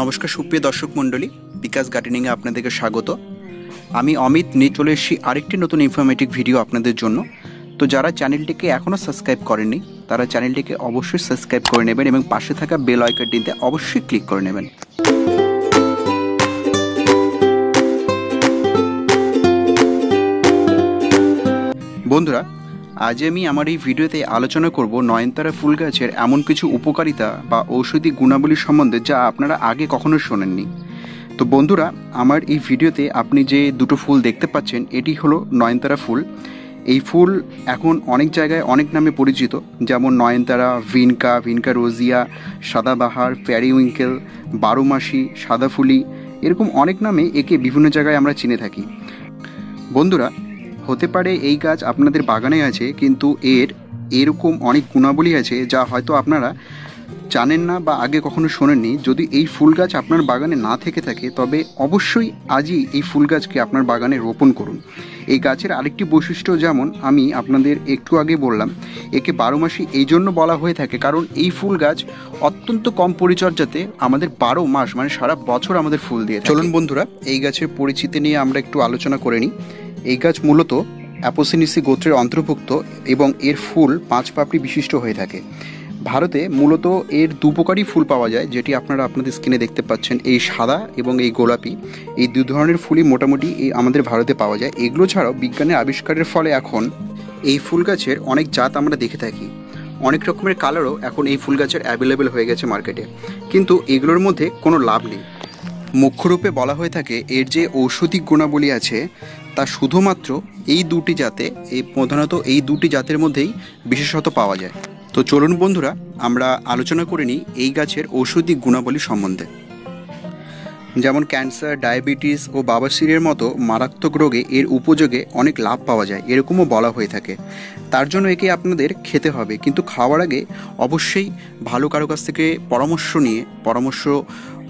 নমস্কার, সুপ্রিয় দর্শক মণ্ডলী। বিকাশ গার্ডেনিংয়ে আপনাদেরকে স্বাগত। আমি অমিত, নিয়ে চলে এসেছি আরেকটি নতুন ইনফরমেটিভ ভিডিও আপনাদের জন্য। তো যারা চ্যানেলটিকে এখনও সাবস্ক্রাইব করেননি, তারা চ্যানেলটিকে অবশ্যই সাবস্ক্রাইব করে নেবেন এবং পাশে থাকা বেল আইকনটিতে অবশ্যই ক্লিক করে নেবেন। বন্ধুরা আজ আমি আমার এই ভিডিওতে আলোচনা করব নয়নতারা ফুল গাছের এমন কিছু উপকারিতা বা ঔষধি গুণাবলী সম্বন্ধে যা আপনারা আগে কখনো শোনেননি। তো বন্ধুরা, আমার এই ভিডিওতে আপনি যে দুটো ফুল দেখতে পাচ্ছেন, এটি হলো নয়নতারা ফুল। এই ফুল এখন অনেক জায়গায় অনেক নামে পরিচিত, যেমন নয়নতারা, ভিনকা ভিনকা রোজিয়া, সাদাবাহার প্যারিউইঙ্কেল বারোমাসি সাদাফুলি এরকম অনেক নামে একে বিভিন্ন জায়গায় আমরা চিনে থাকি। বন্ধুরা হতে পারে এই গাছ আপনাদের বাগানে আছে, কিন্তু এর এরকম অনেক গুণাবলী আছে যা হয়তো আপনারা জানেন না বা আগে কখনো শোনেননি। যদি এই ফুল গাছ আপনার বাগানে না থেকে থাকে, তবে অবশ্যই আজই এই ফুল গাছকে আপনার বাগানে রোপণ করুন। এই গাছের আরেকটি বৈশিষ্ট্য যেমন আমি আপনাদের একটু আগে বললাম, একে বারো মাসই এই জন্য বলা হয়ে থাকে কারণ এই ফুল গাছ অত্যন্ত কম পরিচর্যাতে আমাদের বারো মাস মানে সারা বছর আমাদের ফুল দিয়ে চলুন বন্ধুরা, এই গাছের পরিচিতি নিয়ে আমরা একটু আলোচনা করে নিই। এই গাছ মূলত অ্যাপোসিনিসি গোত্রের অন্তর্ভুক্ত এবং এর ফুল পাঁচ পাপড়ি বিশিষ্ট হয়ে থাকে। ভারতে মূলত এর দু প্রকারই ফুল পাওয়া যায়, যেটি আপনারা আপনাদের স্ক্রিনে দেখতে পাচ্ছেন, এই সাদা এবং এই গোলাপি। এই দু ধরনের ফুলই মোটামুটি এই আমাদের ভারতে পাওয়া যায়। এগুলো ছাড়াও বিজ্ঞানের আবিষ্কারের ফলে এখন এই ফুল গাছের অনেক জাত আমরা দেখে থাকি। অনেক রকমের কালারও এখন এই ফুল গাছের অ্যাভেলেবেল হয়ে গেছে মার্কেটে কিন্তু এগুলোর মধ্যে কোনো লাভ নেই। মুখ্যরূপে বলা হয়ে থাকে, এর যে ঔষধিক গুণাবলী আছে, তা শুধুমাত্র এই দুটি জাতে, এই প্রধানত এই দুটি জাতের মধ্যেই বিশেষত পাওয়া যায়। তো চলুন বন্ধুরা, আমরা আলোচনা করে নিই এই গাছের ঔষধি গুণাবলী সম্বন্ধে। যেমন ক্যান্সার, ডায়াবেটিস ও বাবাসিরের মতো মারাত্মক রোগে এর উপযোগে অনেক লাভ পাওয়া যায়, এরকমও বলা হয়ে থাকে। তার জন্য একে আপনাদের খেতে হবে, কিন্তু খাওয়ার আগে অবশ্যই ভালো কারও কাছ থেকে পরামর্শ নিয়ে, পরামর্শ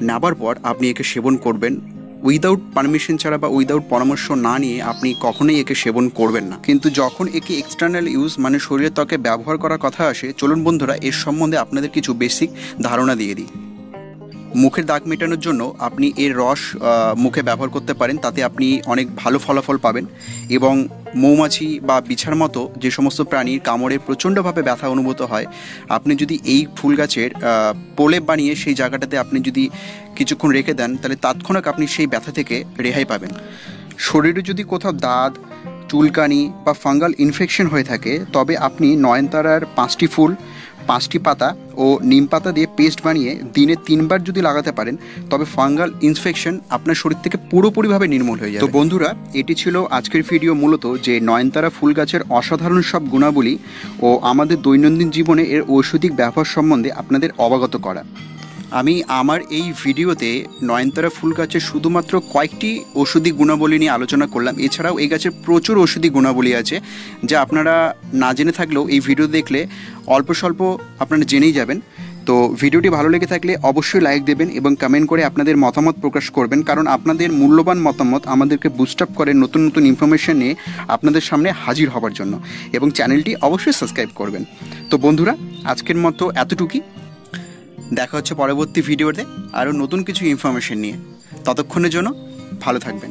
নেবার পর আপনি একে সেবন করবেন। উইদাউট পারমিশন ছাড়া বা উইদাউট পরামর্শ না নিয়ে আপনি কখনোই একে সেবন করবেন না। কিন্তু যখন একে এক্সটার্নাল ইউজ মানে শরীরের ত্বকে ব্যবহার করার কথা আসে, চলুন বন্ধুরা, এর সম্বন্ধে আপনাদের কিছু বেসিক ধারণা দিয়ে দিই। মুখের দাগ মেটানোর জন্য আপনি এর রস মুখে ব্যবহার করতে পারেন, তাতে আপনি অনেক ভালো ফলাফল পাবেন। এবং মৌমাছি বা বিছার মতো যে সমস্ত প্রাণীর কামড়ে প্রচণ্ডভাবে ব্যথা অনুভূত হয়, আপনি যদি এই ফুল গাছের প্রলেপ বানিয়ে সেই জায়গাটাতে আপনি যদি কিছুক্ষণ রেখে দেন, তাহলে তাৎক্ষণিক আপনি সেই ব্যথা থেকে রেহাই পাবেন। শরীরে যদি কোথাও দাঁত চুলকানি বা ফাঙ্গাল ইনফেকশন হয়ে থাকে, তবে আপনি নয়নতারার পাঁচটি ফুল, পাঁচটি পাতা ও নিম পাতা দিয়ে পেস্ট বানিয়ে দিনে তিনবার যদি লাগাতে পারেন, তবে ফাঙ্গাল ইনফেকশন আপনার শরীর থেকে পুরোপুরিভাবে নির্মূল হয়ে যায় তো বন্ধুরা, এটি ছিল আজকের ভিডিও মূলত যে নয়নতারা ফুল গাছের অসাধারণ সব গুণাবলী ও আমাদের দৈনন্দিন জীবনে এর ঔষধিক ব্যবহার সম্বন্ধে আপনাদের অবগত করা। আমি আমার এই ভিডিওতে নয়নতারা ফুল গাছের শুধুমাত্র কয়েকটি ওষুধি গুণাবলী নিয়ে আলোচনা করলাম। এছাড়াও এই গাছের প্রচুর ওষুধি গুণাবলী আছে, যা আপনারা না জেনে থাকলেও এই ভিডিও দেখলে অল্প স্বল্প আপনারা জেনেই যাবেন। তো ভিডিওটি ভালো লেগে থাকলে অবশ্যই লাইক দেবেন এবং কমেন্ট করে আপনাদের মতামত প্রকাশ করবেন, কারণ আপনাদের মূল্যবান মতামত আমাদেরকে বুস্ট আপ করে নতুন নতুন ইনফরমেশন নিয়ে আপনাদের সামনে হাজির হবার জন্য। এবং চ্যানেলটি অবশ্যই সাবস্ক্রাইব করবেন। তো বন্ধুরা, আজকের মতো এতটুকুই। দেখা হচ্ছে পরবর্তী ভিডিওতে আরও নতুন কিছু ইনফরমেশন নিয়ে। ততক্ষণের জন্য ভালো থাকবেন।